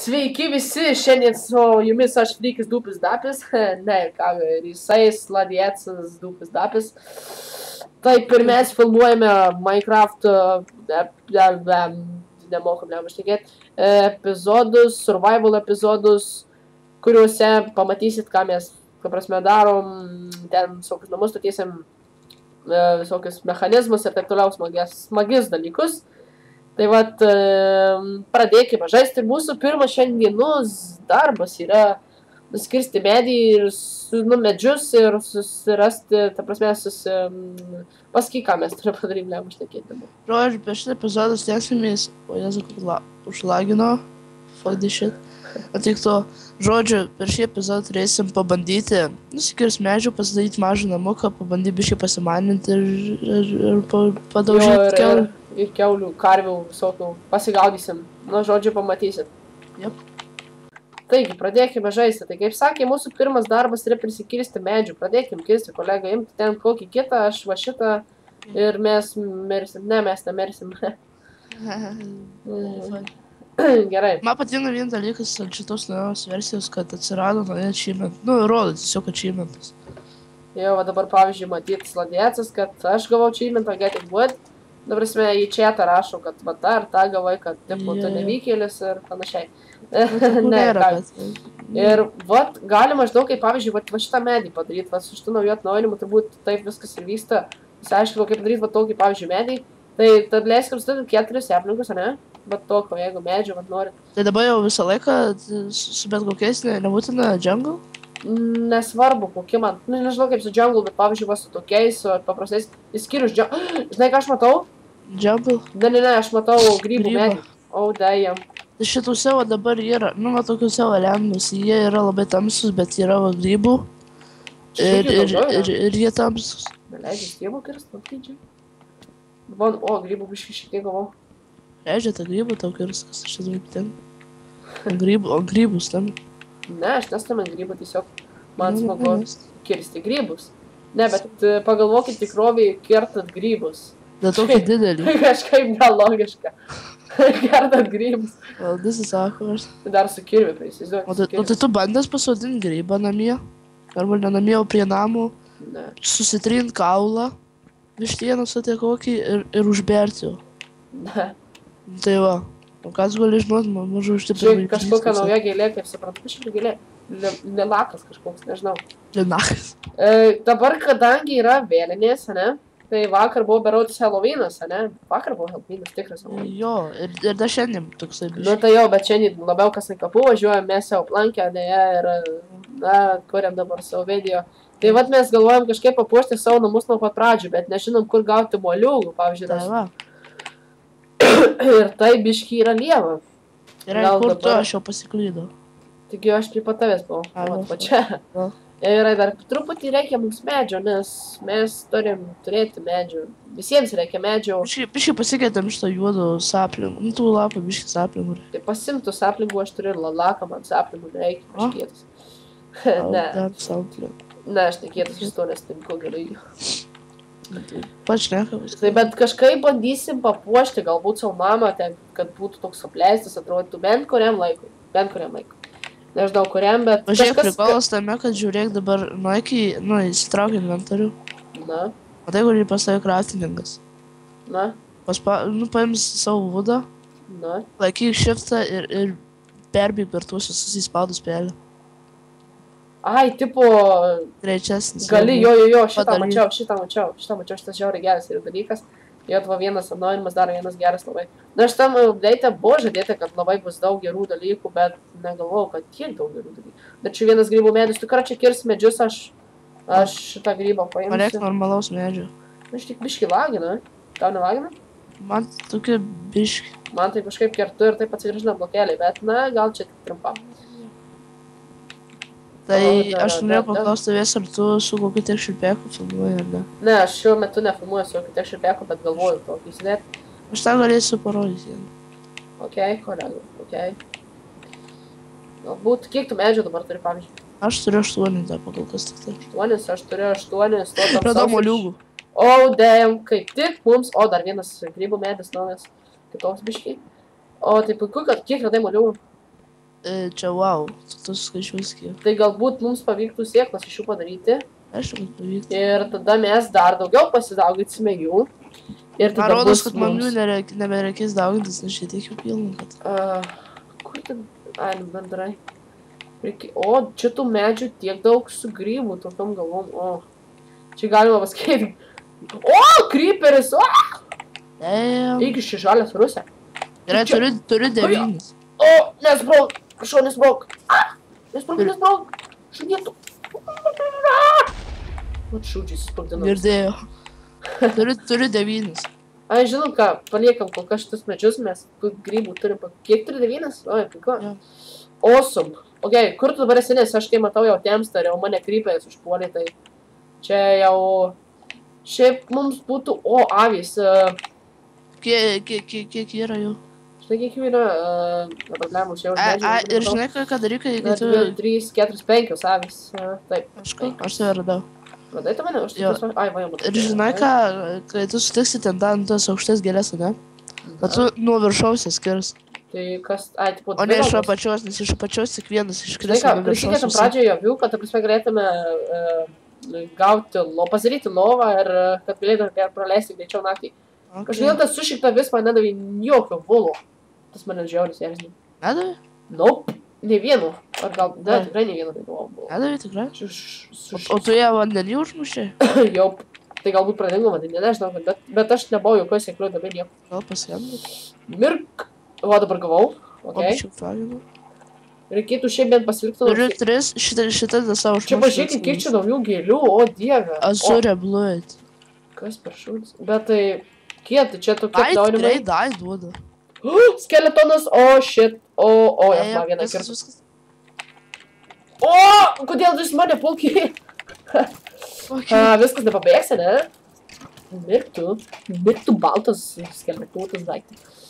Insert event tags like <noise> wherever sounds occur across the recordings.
Sveiki visi, šiandien su jumis aš Frykis Dupis Dapis, <laughs> ne, ką, jisai Sladiecas Dupis Dapis. Taip ir mes filmuojame Minecraft, e, e, e, nemokam nevažtikėti, epizodus, survival epizodus, kuriuose pamatysit, ką mes, ką prasme, darom, ten visokius namus statysim, e, visokius mechanizmus ir taip toliau smagias, smagis dalykus. Tai vat, pradėkime žaisti. Mūsų pirmas šiandienos darbas yra nuskirsti medį ir su, nu, medžius ir susirasti, ta prasme, susi... Pasakyk, ką mes turime padaryti, lemą šnekėti dabar. Žodžiu, per šitą epizodą stengsimės, o kaip la, užlagino, fuck this shit. Tik to, žodžiu, per šį epizodą turėsim pabandyti, nusikirs medžių, pasidaryti mažą namuką, pabandyti biškai pasimaninti ir, ir, ir pa- Jo, padaužyti ir, kelią. Ir, keulių, karvių, visokių. Pasigaudysim. Nu, žodžiu, pamatysit. Jep. Taigi, pradėkime žaisti. Tai kaip sakė, mūsų pirmas darbas yra prisikirsti medžių. Pradėkime kirsti, kolega, imti ten kokį kitą, aš va šitą. Ir mes mirsim. Ne, mes nemirsim. <laughs> Gerai. Man patinka vienas dalykas ant šitos naujos versijos, kad atsirado nauja achievement. Nu, rodo tiesiog achievementas. Jau va dabar, pavyzdžiui, matyti sladėcas, kad aš gavau achievementą Getting Wood. Dabar mes į čia rašau, kad va tą ar tą gavai, kad tipo, tu Jo, jo. nevykėlis ir panašiai. <laughs> Nu, ne, nėra, gal- bet... Ir vat, galima maždaug, kaip pavyzdžiui, vat, va šitą medį padaryti, va su šitų naujų atnaujinimų turbūt taip viskas ir vyksta. Įsiaiškinau, kaip padaryti va tokį, pavyzdžiui, medį. Tai tad leiskime studenti keturis aplinkos, ne? Va tokio, jeigu medžio, va norit. Tai dabar jau visą laiką su bet kokiais ne, nebūtina jungle. Nesvarbu, kokie man, nu, nežinau kaip su jungle, bet pavyzdžiui, va su tokiais, su paprastais, išskyrus jungle. <gasps> Žinai, ką aš matau? Jungle. Ne, ne, ne, aš matau grybų medį. O, dėjam. Tai šitų savo dabar yra, nu, va tokių savo lengvus, jie yra labai tamsus, bet yra va grybų. Ir, ir, ir, ir jie tamsus. Neleidžiu stiebų kirsti, nu, tai čia. Von, o, grybų biškai šiek tiek gavau. Leidžia tą grybų tau kirs, kas aš žinau, ten. Grybų, o grybus tam. Ne, aš nestamant grybų, tiesiog man Nu, smagu kirsti grybus. Ne, bet e, pagalvokit tikroviai kertat grybus. Dėl tokį didelį. <laughs> Kažkaip nelogiška. <laughs> kertat grybus. Well, this is awkward. Dar su kirviu, tai O tai, o tai tu bandęs pasodinti grybą namie? Arba ne namie, o prie namų, Ne. susitrint kaulą, vištieną sutė kokį ir, ir užberti jau. Ne. Tai va, o kas gali žinot, man mažu Čia užtiprint. kažkokia nauja gėlė, kaip suprantu, kažkokia gėlė. Lakas kažkoks, nežinau. Linachas. E, dabar, kadangi yra vėlinės, ne? Tai vakar buvo berotis Halloweenas, ne? Vakar buvo Halloweenas, tikras. Jo, ir, ir dar šiandien toksai Nu biškas. tai jau, bet šiandien labiau kas į kapų važiuojam, mes jau aplankę, dėja, ir, na, kuriam dabar savo video. Tai vad mes galvojam kažkaip papuošti savo namus nuo pat pradžių, bet nežinom, kur gauti moliūgų, pavyzdžiui, Tai. <coughs> Ir tai biški yra lieva. Ir kur tu, dabar- aš jau pasiklydau. Taigi aš prie pat tavęs buvau. Vat, va. čia. Va. Ir dar truputį reikia mums medžio, nes mes turim turėti medžių. Visiems reikia medžio. Biškai pasikeitėm šitą juodą saplingų. Nu, tų lapų biškai saplingų. Tai pasimtų saplingų aš turiu ir lalaką, man saplingų nereikia. O. Aš kietas. <laughs> ne, ne, aš nekietas iš to nestinku gerai. Pats nekamas. Tai bet kažkaip bandysim papuošti galbūt savo mamą, ten, kad būtų toks apleistas, atrodytų bent kuriam laikui. Bent kuriam laikui. Nežinau kuriam, bet... Pažiūrėk, prikolas tame, kad žiūrėk dabar, nu, iki, nu, įsitrauk inventorių. Na, O tai, kur jį pastavė craftingas. na, Paspa, nu, paims savo vudą, na. laikyk shiftą ir, ir perbėg per tuos visus įspaudus pelę. Ai, tipo, Trečiasnis. gali, jo, jo, jo, šitą Padaryt. mačiau, šitą mačiau, šitą mačiau, šitas žiauriai geras yra dalykas. Jo, va vienas atnaujinimas dar vienas geras labai. Na, aš tam update buvo žadėta, kad labai bus daug gerų dalykų, bet negalvojau, kad tiek daug gerų dalykų. Bet čia vienas grybų medis, tu ką čia kirs medžius, aš, aš šitą grybą Norėk paimsiu. normalaus medžio. Aš tik biški lagina, tau nelagina? Man tokia biški. Man tai kažkaip kertu ir taip atsigrįžina blokeliai, bet na, gal čia trumpam. Tai aš norėjau paklausti tavęs, ar tu su kokiu tiek šilpėku filmuoji, ar ne? Ne, aš šiuo metu nefilmuoju su jokiu tiek šipėku, bet galvoju tokį įsidėti. Aš tą galėsiu parodyti. Ok, kolega, ok. Galbūt, kiek tu medžių dabar turi, pavyzdžiui? Aš turiu aštuonį dar pagal kas tik tai. Aštuonis, aš turiu aštuonis. Radau moliūgų. O, dėjom, kaip tik mums, o dar vienas grybų medis naujas, kitoks biškiai. O, tai puiku, kad kiek radai moliūgų? E, Čia wow, tu skaičius kiek. Tai galbūt mums pavyktų sėklas iš jų padaryti. Aš man pavyktų. Ir tada mes dar daugiau pasidauginsime jų. Ir Man tada rodos, bus kad man mums- jų nereik- nebereikės daugintis, nes šiek jau pilna. Kad... A, kur ten? Ai, nu bendrai. Reikia... O, čia tų medžių tiek daug su grybų, tokiam galvom. O, čia galima pasakyti. O, kryperis, o, E, iki šį žalės rusę. gerai, turiu, turiu devynis. O, nesbrauk, prašau, nesbrauk. A, nesbrauk, nesbrauk. Šunėtų. Vat šūdžiai susprogdino. Girdėjau. Turiu, turiu devynis. Ai, žinom ką, paliekam kol kas šitus medžius, mes grybų turim. Kiek turi devynis? Oi, puiku. Jo. Awesome. Ok, kur tu dabar esi, nes aš kai matau jau temstą, jau mane krypės užpuolė, tai čia jau... Šiaip mums būtų... O, avys. Uh, Kiek, kiek, kiek, kiek yra jų? Žinai, kiek jų yra? Uh, problemų, čia jau A, a, ir žinai, ką, ką daryk, kai tu... 2, 3, 4, 5 avys. Uh, taip. Aš, ką- aš tave radau. Vadai tu mane? Aš Jo. tik... Ai, va, jau matau. Ir žinai, ką, kai tu sutiksi ten tą, ant tos aukštas gėlės, ne? Bet tu nuo viršaus skirs. Tai kas... Ai, tipo, O ne iš apačios, nes iš apačios tik vienas iškris ką, nuo prisikėtum pradžioje avių, kad, ta prasme, galėtume uh, gauti, lo, pasidaryti lovą ir uh, kad galėtume praleisti greičiau naktį. Kažkodėl tas sušikta vis man nedavė jokio vulo. Tas mane žiauris erzina. Nedavai? Nope, ne vieno. Ar gal, ne, Ne. tikrai ne vieno tai buvo. Nedavai tikrai? Su, O, o tu ją vandenį užmušė? <laughs> jau, tai galbūt pradingo vandenį, nežinau, bet, bet aš nebuvau jokios sėklių, dabar nieko. Gal pasiemai? Mirk, o dabar gavau. Okay. bičiuk fraginu. Reikėtų šiaip bent pasilikti. Turiu tris, šitą, šitą tą savo Čia pažiūrėkit, kiek čia naujų gėlių, o dieve. Azurė bluet. Kas per šūdis? Bet tai, kiek tai čia tokie Ai, daurimai? tikrai, dai duoda. <gasps> Skeletonas, o shit, o, o, aš Ėjo, man vieną kirtą. O, kodėl tu iš mane pulkiai? Okay. <laughs> A, viskas nepabėgsi, ne? Mirktų, mirktų baltas skeletuotas daiktas.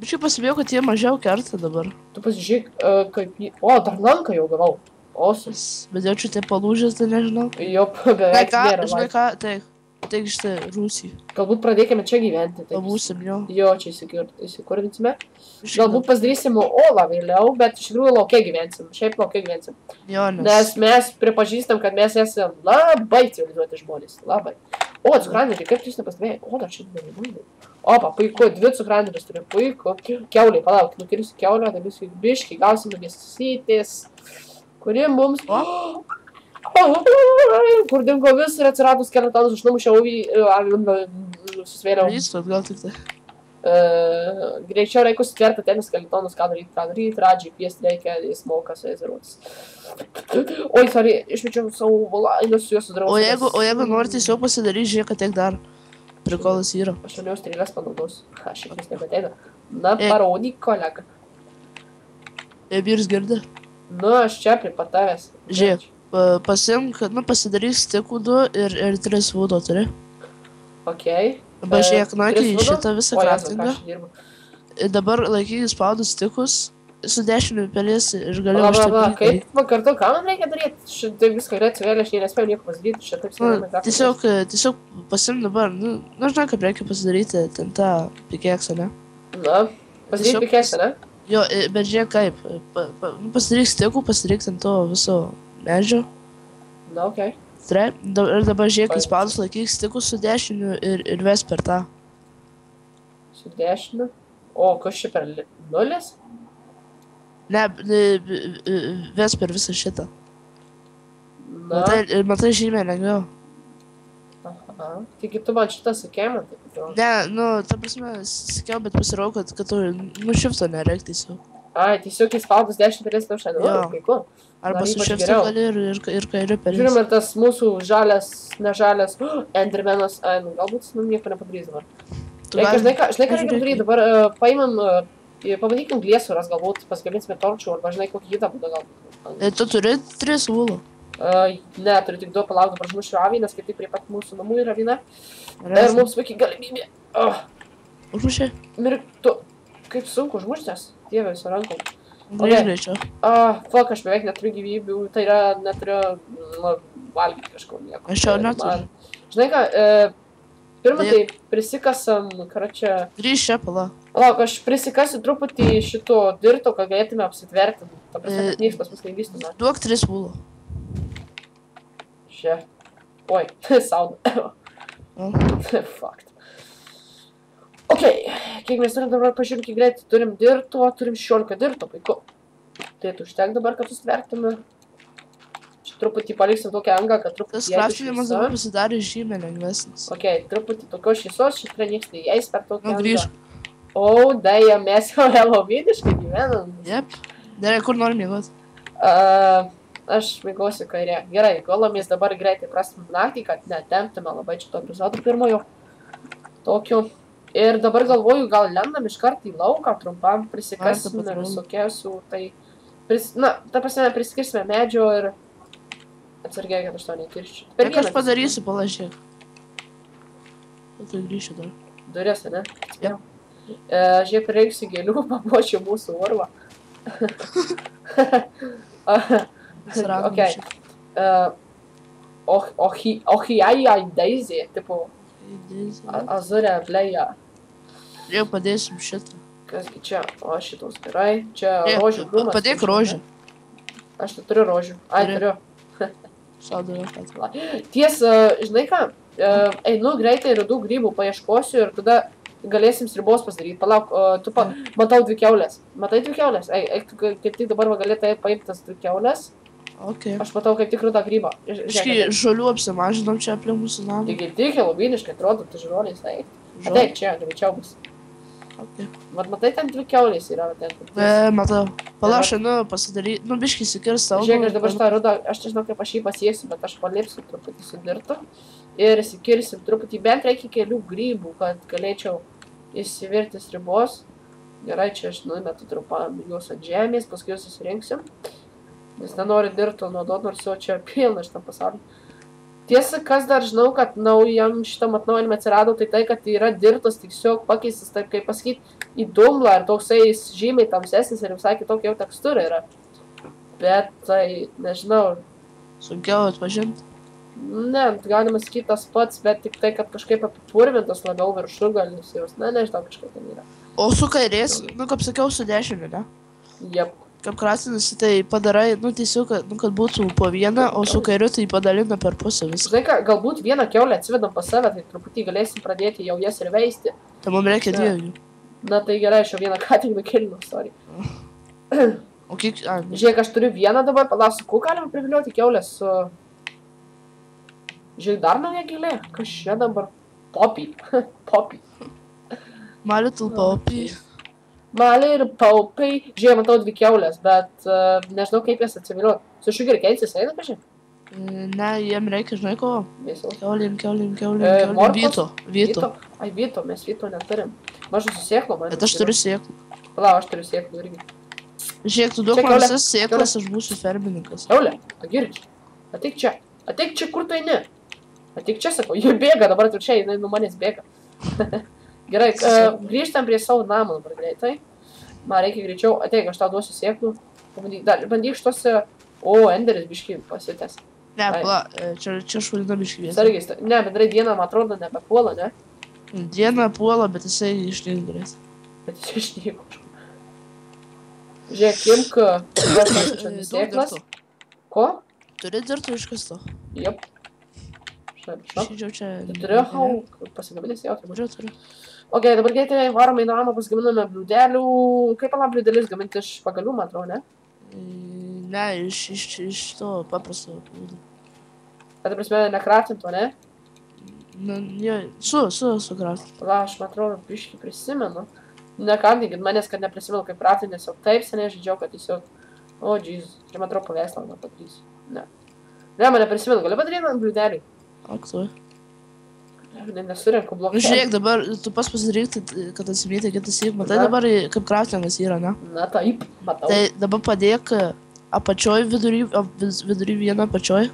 Bet čia pasimėjau, kad jie mažiau kerta dabar. Tu pasižiūrėk, uh, kaip jį... O, dar lanką jau gavau. Osus. Bet jau čia tai palūžęs, tai nežinau. Jo, <laughs> beveik nėra. žinai ką, tai, tai štai Rusija. Galbūt pradėkime čia gyventi. taip. Pabūsim jo. Jo, čia įsikur- įsikurdinsime. Galbūt pasidarysim olą vėliau, bet iš tikrųjų laukia gyvensim. Šiaip laukia gyvensim. Jo, nes. Nes mes pripažįstam, kad mes esame labai civilizuoti žmonės. Labai. O, cukraneriai, kaip jūs nepastebėjai? O, dar čia dvi. Opa, puiku, dvi cukranerius turiu, puiku. Keuliai, palauk, nukirsiu keulę, tai bus biškai, gausime mėsytės, kuri mums... O. Kur dingo vis ir atsiradus skeletonas, aš numušiau į... Susvėriau. Vystot gal tik tai. Uh, greičiau reikia sutverti tenis skeletonus, ką daryti, ką daryti, radžiai kviesti reikia, jis moka su ezeruotis. Oi, sorry, išmečiau savo valainus su juos sudarau. O jeigu, o jeigu nori tiesiog pasidaryti, žiūrėk, kad tiek dar. Prikolas yra. Aš jau strėlės panaudosiu. Aš šiek tiek nebeteina. Na, E. parodyk, kolega. Ebirs girdi. Nu, aš čia prie pat tavęs. Žiūrėk. Pa- Pasimk, nu pasidaryk stikų du ir, ir tris vūdo turi. Ok. Dabar E, na, vudo? šitą visą kraftingą. dabar laikyk spaudus stikus, su dešiniu pelėsi ir gali Pala, pala, užtapyti. kaip va kartu, ką man reikia daryti? Šitai viską yra atsivėlė, aš nespėjau nieko pasidaryti, šitaip Nu, sėdėjome. tiesiog, tiesiog pasim dabar, nu, nu, žinai, kaip reikia pasidaryti ten tą pikeksą, ne? Na, pasidaryti pikėsą, ne? Jo, bet žiūrėk kaip, pa, pa, nu, pasidaryk stikų, pasidaryk ten to viso medžio. Na, ok. Tre, ir dabar žiūrėk, spaudus laikyk stikus su dešiniu ir, ir ves per tą. Su dešiniu. O, kas čia per li- nulis? Ne, ne, b- b- ves per visą šitą. Na, Matai, ir matai žymiai lengviau. aha. Taigi tu man šitą sakėjai, man taip atrodo. Ne, nu, ta prasme, sakiau, bet pasirau, kad, kad tu, nu, šifto nereik tiesiog. Ai, tiesiog įspaudus 10 pelės tau šiandien. Puiku. Arba su geriau. gali ir, ir, ir kairiu per Žiūrim, ir tas mūsų žalias, nežalias, <gasps> endermenas, ai, nu, galbūt jis mums nieko nepadarys dabar. Žinai ką, žinai ką reikia Pažiūrėk. daryti, dabar uh, paimam, uh, pabandykim gliesuras, galbūt paskaminsime torčių, arba žinai kokį kitą būdą gal. E, tu turi tris vulų. Uh, ne, turiu tik du palauk, dabar užmušiu avį, nes kaip tik prie pat mūsų namų yra viena. Ir mums puikiai galimybė. Oh, Užmušė. mirktų. Kaip sunku užmuštas. Dieve visą rankom. Grįž greičiau. Ah, fuck, aš beveik neturiu gyvybių, tai yra neturiu nu, valgyti kažko nieko. Aš jau neturiu. man- Žinai ką, e, pirmą Tai- tai prisikasam, ką čia, Grįž čia, pala. Lauk, aš prisikasiu truputį šito dirto, kad galėtume apsitverti. Ta prasme, E, kad nieks pas mus nevystume. Duok tris pūlų. Čia. Oi, <laughs> saudo. O, <laughs> Fakt. Ok, kiek mes turim dabar pažiūrėti, greitai turim dirto, turim 16 dirto, puiku. Tai užtek dabar, kad susitvertume. Čia truputį paliksim tokią angą, kad truputį... Tas šviesa. dabar pasidarė žymiai lengvesnis. Ok, truputį tokios šviesos, tikrai niekas neįeis per tokią Nu, angą. grįžk. O, dėja, mes jau <laughs> helovyniškai gyvenam. Jep. Gerai, kur nori mėgoti? Uh, aš mėgosiu kairė. Gerai, golomės dabar greitai prastum naktį, kad netemptume labai šito epizodo pirmojo. Tokiu. Ir dabar galvoju, gal lendam iš karto į lauką, trumpam prisikasime patrol. visokiausių, tai, pris, na, ta prasme, priskirsime medžio ir atsargiai, kad aš to nekirščiau. Ką aš padarysiu, palažiek. O tai grįšiu dar. Duris, ne? Jo. E, žiūrėk, reiksiu gėlių, <laughs> papuošiu mūsų urvą. <laughs> Okay. Uh, Ohi, ohijai daisy, tipo, a- azurė, bleja. Jau padėsim šitą. Kasgi čia? O šitos gerai. Čia rožių. Padėk žinai. Aš tai turiu rožių. Ai, Turi. turiu. Tiesa, žinai ką, einu greitai radau grybų, paieškosiu ir tada galėsim sribos pasidaryti. Palauk, tu pa, matau dvi keulės. Matai dvi keulės? Ei, tu kaip tik dabar galėtai paimti tas dvi keulės. Ok. Aš matau kaip tik rudą grybą. Ž- Iškai žiūrėk, žolių apsimažinom čia aplink mūsų namą. Taigi tik heloviniškai atrodo, tai žiūronės, eik. Ateik čia, greičiau bus. Okay. Vat matai, ten dvi keulės yra. Ten, E, matau. Palaš, nu, pasidaryti. Nu, biškai įsikirsta. Žiūrėk, aš dabar šitą rudą, aš nežinau, kaip aš jį pasieksiu, bet aš palipsiu truputį su dirtu. Ir įsikirsim truputį, bent reikia kelių grybų, kad galėčiau įsivirti ribos. Gerai, čia aš numetu trumpam juos ant žemės, paskui juos susirinksim. Nes nenoriu dirto naudoti, nors jo čia pilna šitam pasauliu. Tiesa, kas dar žinau, kad naujam šitam atnaujinime atsirado, tai tai, kad yra dirtos tiesiog pakeistas, taip kaip pasakyti, į dumblą ir toksai jis žymiai tamsesnis ir visai kitokia jau tekstūra yra. Bet tai, nežinau, Sunkiau atpažinti. ne, galima sakyti tas pats, bet tik tai, kad kažkaip apipurvintas labiau viršugalis jos, ne, nežinau, kažkaip ten yra. O su kairės, nu, kaip sakiau, su dešinė, ne? Jep. Kaip kratinis, tai padarai, nu, tiesiog, kad, nu, kad būtų po vieną, o su kairiu tai padalina per pusę viską. Žinai ką, galbūt vieną keulę atsivedam pas save, tai truputį galėsim pradėti jau jas ir veisti. Tai mums reikia dviejų. Na tai gerai, aš jau vieną ką tik nukilinau, sorry. O kiek, a, ne. Žiūrėk, aš turiu vieną dabar, palauk, su kuo galima privilioti keulę su... Žiūrėk, dar nauja gėlė, kas čia dabar? Poppy. <laughs> Poppy. My little poppy. Malė ir paupai. Žiūrėk, matau dvi keulės, bet uh, nežinau kaip jas atsivilioti. Su sugar canes eina kažkaip? E, Ne, jiem reikia, žinai ko? Keulim, keulim, E, keulim, keulim. morkos? Vyto, vyto. Ai, vyto, mes vyto neturim. Mažu susieklą, man. Bet aš turiu sėklų. Palauk, aš turiu sieklų irgi. Žiūrėk, tu duok man visas sėklas, aš būsiu fermininkas. Keulė, agirč. Ateik čia. Ateik čia, kur tu eini? Ateik čia, sakau. Ji bėga, dabar čia, jinai nuo manęs bėga. <laughs> Gerai, uh, grįžtam prie savo namą dabar greitai. Man reikia greičiau. Ateik, aš tau duosiu sėklų. Bandyk šitose... O, Enderis biškai pasitęs. Ne, pala, e, čia, čia švalinam iškviesti. Sargiai, sta- ne, bendrai dieną, man atrodo, nebepuola, ne? Dieną puola, bet jisai išliks grės. Bet jis išnyko kažkur. Žiūrėk, imk, <coughs> čia sėklas. Ko? Turi dirtų iškasto. Jep. Šidžiau čia. Turiu hau, pasigaminęs jau. Turiu, turiu. Ok, dabar greitai varom į namą, pasigaminame bliūdelių. Kaip pala bliūdelius gaminti iš pagalių, man atrodo, ne? E, Ne, iš, iš, iš to paprasto. būdo. Bet, prasme, nekraftinto, ne? Nu, jo, su, su, su kraft. Pala, aš, man atrodo, biškai prisimenu. Nekandinkit manęs, kad neprisimenu kaip kraftinti, nes jau taip seniai žaidžiau, kad tiesiog... O, jeez, čia man atrodo paveikslą man padarysiu. Ne. Ne, man neprisimenu, gali padaryti man bliūdelį. Ak, tu. Ne, nesurinku Nu, blokų. žiūrėk, dabar tu pas pasidaryk, tai, kad atsimėtai kitas įk. Matai dabar kaip kraftingas yra, ne? Na taip, matau. Tai dabar padėk e, apačioj vidury, vidury vieną apačioj.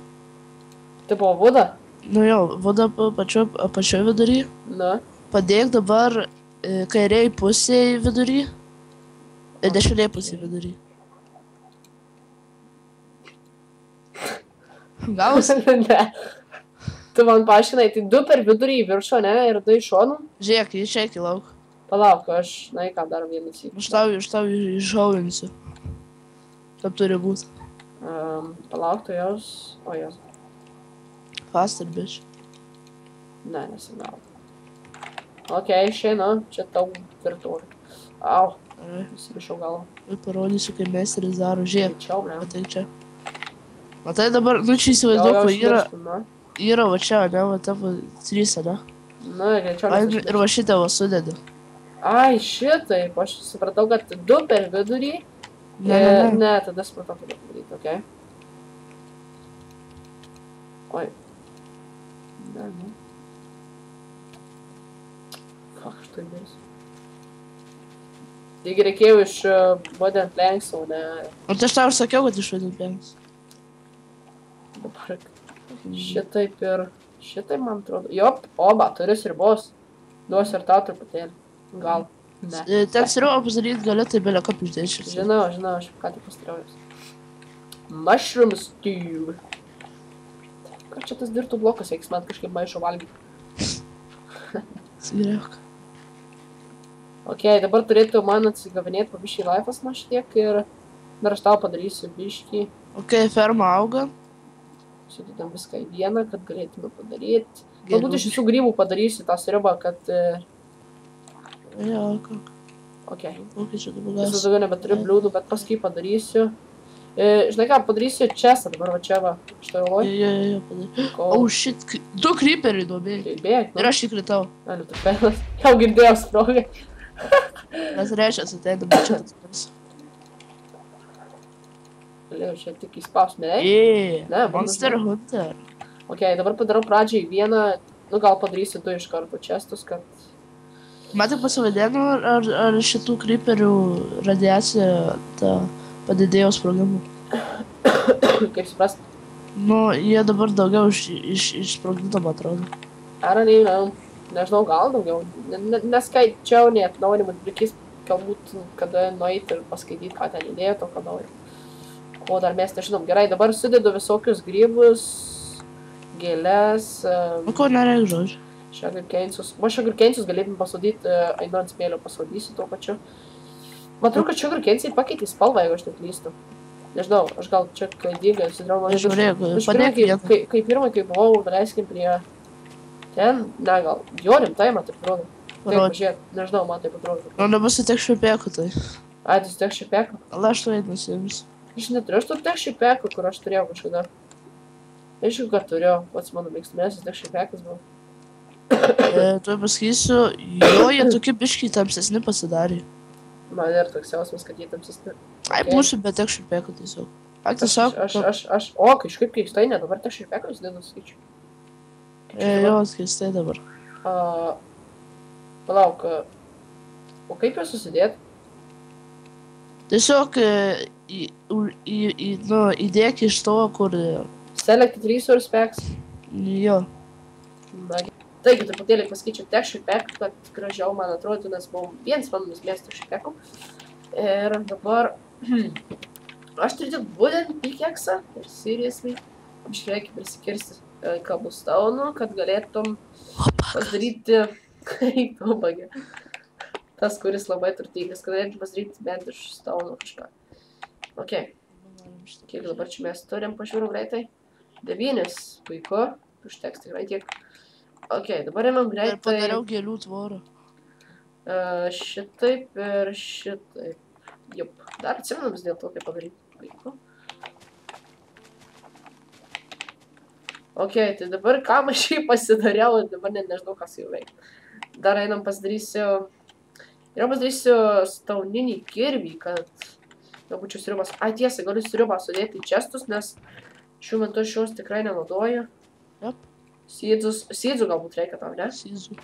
Tai buvo vuda? Nu jo, voda apačioj, apačioj vidury. Na. Padėk dabar e, kairiai pusėje vidury. Ir dešiniai pusėje vidury. <laughs> Gausi? ne. Tu man paaiškinai, tai du per vidurį į viršų, ne? Ir du iš šonų. Žiūrėk, čia iki lauk. Palauk, aš, na, į ką dar vieną sykį. Aš tau, aš tau iššaulinsiu. Taip turi būti. Um, palauk, tu jos. O, jos. Faster, bitch. Ne, nesigavo. Ok, išeinu, čia tau virtuvė. Au, Gerai. įsikišau galvą. Ir parodysiu, kaip meisteris daro. Žiūrėk, Greičiau, ne? matai čia. Matai dabar, nu čia įsivaizduok, va yra, Na, yra va čia, ne, va tavo trys, ne? greičiau. Ai, nes aš Ir va šitą va sudedi. Ai, šitaip, aš supratau, kad du per vidurį. Ne, e, ne, ne. ne, tada supratau, kaip padaryti, okei. Oi. Ne, ne. Fuck, aš tai darysiu. Taigi reikėjo iš uh, būtent lenksau, ne O tai aš tau ir sakiau, kad išvadint penkis. dabar. Šitaip ir šitaip, man atrodo. Jop, oba, turi sribos. Duosiu ir tau truputėlį. Gal. Ne. E, Ten sriubą padaryti gali, tai belė kaip išdėčiau. Žinau, žinau, aš ką tik pastriaujęs. Mushroom stew. Ką čia tas dirtų blokas, reiks man kažkaip maišo valgyti. Sigriek. Ok, dabar turėtų man atsigavinėti po biškį laifas nuo šitiek ir dar aš tau padarysiu biškį. Ok, ferma auga. Sudėtam viską į vieną, kad galėtume padaryti. Galbūt iš visų grybų padarysiu tą sriubą, kad... e, Jo, ką. Ok, Kokį čia dabar Visas gas. daugiau nebeturiu bliūdų, bet paskui padarysiu. E, žinai ką, padarysiu česą dabar va čia va. Štai Jo, oi. jo, jo, padarė. Kol... Oh shit, du creeperiai duobėjai. Tai bėg, Ir nu. aš įkritau. Nu, tu failas. <laughs> Jau girdėjau sprogą. Nes reiškia, ateina, bet čia atsiprašau. Galėjau čia tik įspaus, ne? Jee, Ne, Monster Hunter. Ok, dabar padarau pradžiai vieną, nu gal padarysiu du iš karto čestus, kad... Matai pasivadėnu, ar, ar šitų creeperių radiacija ta padidėjo sprogimų? <coughs> Kaip suprast, Nu, jie dabar daugiau iš, iš, išsprogdino, man atrodo. ar nežinau, nežinau, gal daugiau. Ne, ne, neskaičiau, net naujinimus, reikės galbūt kada nueiti ir paskaityti, ką ten įdėjo, to, ką nori. Ko dar mes nežinom. Gerai, dabar sudedu visokius grybus, gėlės, Nu, ko nereikia žodžiu. šagarkensius. Va šagarkensius galėtum pasodyti, einu ant smėlio pasodysiu tuo pačiu. Matau, kad šagarkensiai pakeitė spalvą, jeigu aš neklystu. Nežinau, aš gal čia klaidingai susidariau. Žiūrėk, padėk kai, kai, pirmą, kai buvau, daleiskim prie ten, ne gal, jo rimtai man taip atrodo. Taip, pažiūrėk, nežinau, man taip atrodo. Nu, nebus tiek švipėkų, tai. Ai, tai tiek šipekų. Gal aš to nusiimsiu. Aš neturiu, aš turiu tiek šipekų, kur aš turėjau kažkada. Aišku, kad turėjau, pats mano mėgstamiausias tiek šipekas buvo. <coughs> E, tu pasakysiu, jo, jie tokie biškiai tamsesni pasidarė. Man ir toks jausmas, kad jie tamsesni. Ai, būsiu, bet tiek švipėkų tiesiog. Ak, tiesiog. aš, aš, aš, o, kažkaip keistai, ne, dabar tiek šipekas dėdu skaičiu. E, jo, keistai dabar. Uh, palauk, a, o kaip juos susidėt? Tiesiog e, į, u- į, į, nu, įdėk iš to, kur. e, Selected resource packs. Jo. Na, taigi, truputėlį paskaičiau tiek šipekų, kad gražiau man atrodo, nes buvau vienas manomis miesto šipekų. Ir dabar, <clears throat> aš turiu tik būtent pikeksą ir seriously, aš reikia prisikirsti kabustonų, kad galėtum padaryti, <laughs> kaip ubagė. Tas, kuris labai turtingas, kad galėtum padaryti bent iš stauno kažką. Ok, kiek dabar čia mes turim, pažiūrėjau greitai. Devynis, puiku, užteks tikrai tiek. Ok, dabar Ir greitai. padariau gėlių tvorą. Uh, šitaip ir šitaip. Jup, dar atsimenu vis dėlto, kaip padaryti. Puiku. Ok, tai dabar kam aš jį pasidariau, dabar net nežinau, kas jau veikia. Dar einam pasidarysiu. Ir pasidarysiu stauninį kirvį, kad šios sriubas. Ai tiesa, galiu sriubą sudėti į čestus, nes šiuo metu šios tikrai nenaudoju. Jep. Sėdzus, sėdzų galbūt reikia tau, ne? Syzu.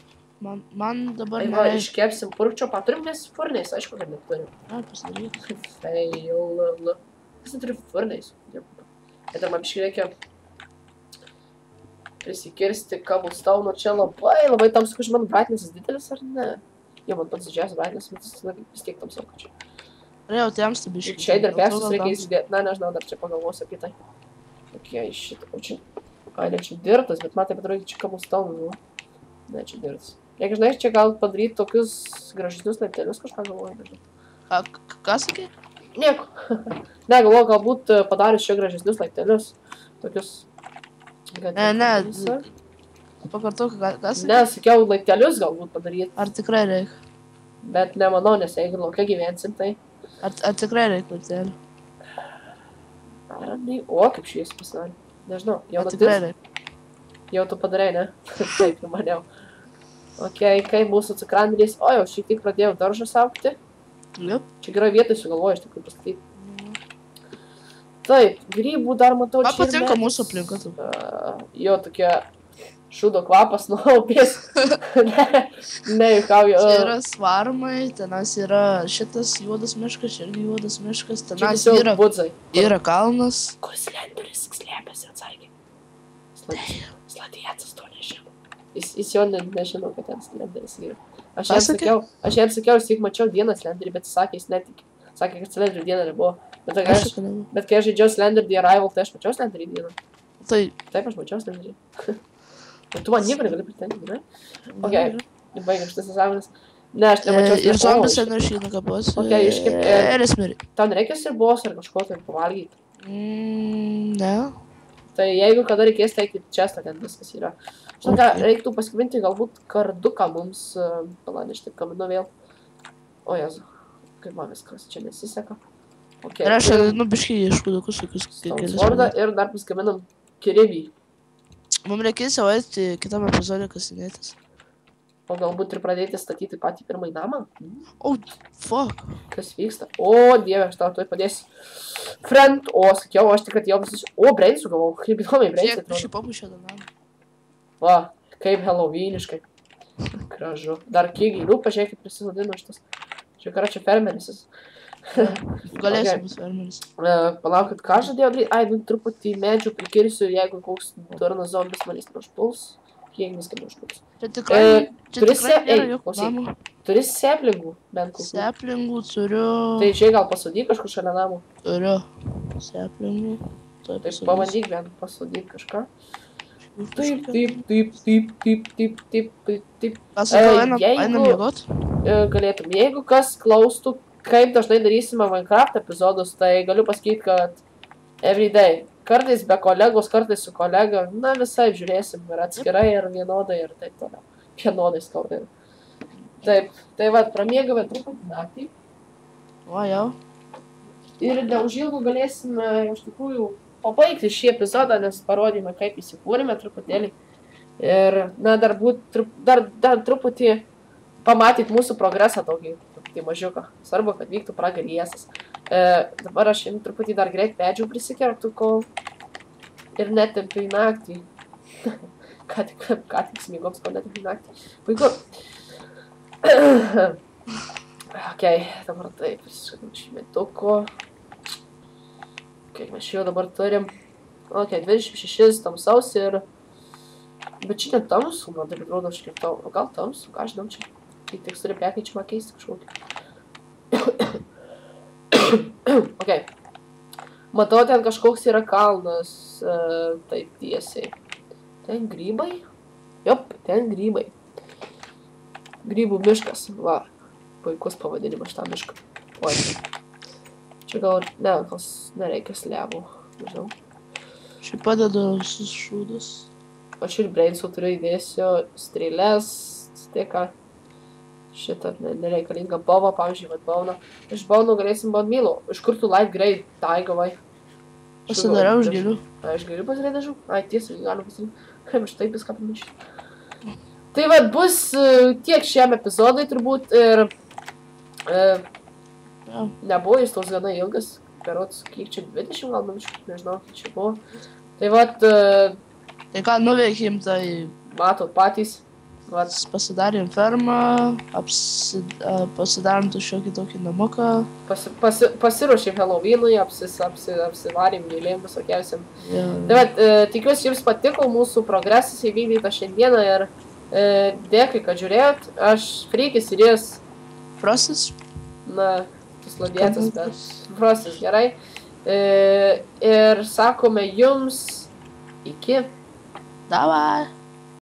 Man, man dabar Ai, va, nereikia. iškepsim purkčio paturim, nes furnais, aišku, kad neturim. Ai, pasidaryk. <laughs> Fail. Kas neturi furnais? Ir dar man biškai reikia prisikirsti cobblestone čia labai, labai tamsu, kad man brightnessas didelis ar ne? Jo, man pats didžiausias brightness, bet jis vis tiek tamsu, kad čia. Norėjau temsti biškai. čia dar gal reikia įsidėti, na, nežinau, dar čia pagalvosiu apie tai. Ok, šitą, o čia, ai, ne, čia dirtas, bet man taip atrodo, čia cobblestone buvo. Ne, čia dirtas. Jeigu žinai, čia gal padaryti tokius gražesnius laiptelius kažką galvoju, nežinau. Ką, sakai? Nieko. <laughs> ne, galvoju, galbūt e, padarius čia gražesnius laiptelius. Tokius. kad- Ne, ne, Pakartok, ką, ką sakai? Ne, sakiau, laiptelius galbūt padaryti. Ar tikrai reikia? Bet nemanau, nes jeigu laukia gyvensim, tai... Laiptelį? Ar nei- O, kaip švies pasidarė. Nežinau, jau reikia? Jau tu padarai, ne? <laughs> Taip, maniau. Ok, kaip mūsų cukrandrys. O, jau šiek tiek pradėjau daržą saukti. Jop. Čia gerai vietoj sugalvoju, iš tikrųjų pastatyti. Taip, grybų dar matau. Man čia ir patinka mūsų aplinka. Uh, jo, tokia šūdo kvapas nuo upės. <laughs> ne, ne, juokauju. Čia yra svarmai, tenas yra šitas juodas miškas, irgi juodas miškas, tenas yra, budzai. yra kalnas. Kur slenderis slėpėsi, atsakė. Sladėtas to nežino. Jis, jis jo ne, nežino, kad ten slenderis yra. Aš jam sakiau, aš jam sakiau, aš tik mačiau dieną slenderį, bet jis sakė, jis netikė. Sakė, kad slenderių diena nebuvo. Bet, aš, bet kai aš žaidžiau Slender The Arrival, tai aš mačiau Slenderį dieną. Tai, Taip, aš mačiau Slenderį. <laughs> Tu man nieko negali pritengti, ne? Okay. Baigiam šitas egzaminas. Ne, aš nemačiau. E, ir zombis O, ten išeina kapos. Ok, iškep- e- Ir esmeri. Tau nereikia sriubos ar kažko tai pavalgyti. Mm, ne. Tai jeigu kada reikės, tai eikit čia, ten viskas yra. Žinau, ką, Ok. reiktų pasikabinti galbūt karduką mums, uh, palauk, aš taip kabinu vėl. O jezu, kaip man viskas čia nesiseka. Okay, Ir aš turim nu biškai tokius Stone Swordą ir dar pasikabinam kiribį. Mums reikės jau eiti kitam epizodė kasinėtis. O galbūt ir pradėti statyti patį pirmąjį namą. O, fuck. Kas vyksta? O, dieve, aš tau tuoj padėsiu. Friend, o, sakiau, aš tik atėjau visus. O, Brainsų gavau, kaip įdomiai Brainsų Žiūrėk, atrodo. šį papušę danam. Va, kaip Halloweeniškai. Gražu. Dar kigiai, nu, pažiūrėk, kaip prisisodino šitas. Čia kara čia fermeris. <laughs> Galėsim Okay. fermeris. E, Palaukit, ką žadėjau daryti? Ai, nu, truputį medžių prikirsiu, jeigu koks durnas zombis manęs neužpuls. Kiek viską neužpuls. Čia tikrai, E, čia turi tikrai nėra klausyk. namo. Turi seplingų, bent kokių. Seplingų turiu. Tai čia gal pasodyk kažkur šalia namų. Turiu. Seplingų. Taip, Tai pabandyk bent pasodyk kažką. Taip, taip, taip, taip, taip, taip, taip, taip, taip. Ką sakau, E, einam, einam miegot? E, galėtum. Jeigu kas klaustų, kaip dažnai darysime Minecraft epizodus, tai galiu pasakyti, kad everyday. Kartais be kolegos, kartais su kolega, na visai žiūrėsim ir atskirai, ir vienodai, ir taip toliau. Vienodai skaudai. Taip, tai va, pramiegame truputį naktį. O, jau. Ir neužilgo galėsime iš tikrųjų pabaigti šį epizodą, nes parodėme, kaip įsikūrėme truputėlį. Ir, na, dar, būt, trup, dar, dar truputį pamatyt mūsų progresą tokį, truputį mažiuką. Svarbu, kad vyktų pragarėsas. E, dabar aš jums truputį dar greit medžių prisikertų, kol ir netempiu į naktį. <laughs> ką tik, ką tik smigoms, kol netempiu į naktį. Puiku. <clears throat> ok, dabar taip, šimtuko. Kiek mes jau dabar turim? Ok, 26 tamsaus ir... Bet čia net tamsų, man taip atrodo, aš kiek tau... O gal tamsų, ką žinau čia. Tai tik turi prekeičiamą keisti kažkokį. <coughs> ok. Matau, ten kažkoks yra kalnas. Uh, taip, tiesiai. Ten grybai? Jop, ten grybai. Grybų miškas. Va. Puikus pavadinimas šitam miškui. Oi. Čia gal, ne, gal nereikia slebų. Nežinau. Šiaip padedu visus šūdus. Aš ir brainsų turiu įdėsiu strėlės, stiką. Šitą ne- nereikalingą bovą, pavyzdžiui, vat bauną. Iš baunų galėsim baud mylo. Iš kur tu light grade taigavai? Pasidariau už gėlių. A, aš galiu pasidaryti dažų? Ai, tiesiai, galiu pasidaryti. Kaip aš taip viską pamiršau. Tai vad bus e, tiek šiam epizodui turbūt ir e, Jo. nebuvo jis toks gana ilgas. Berots, kiek čia 20 gal minučių, nežinau, kiek čia buvo. Tai vad, e, Tai ką nuveikėm, tai matot patys. Vat, pasidarėm fermą, apsi, a, pasidarėm šiokį tokį namuką. pasi, pasi, pasiruošėm Halloweenui, apsis, apsi, apsivarėm gėlėm visokiausiam. Ja. Tai vat, e, tikiuosi jums patiko mūsų progresas įvykdytas šiandieną ir e, dėkui, kad žiūrėjot. Aš Frykis ir jis, Frostas? na, tas ladėtas, bet Frostis gerai. E, ir sakome jums iki. Davai.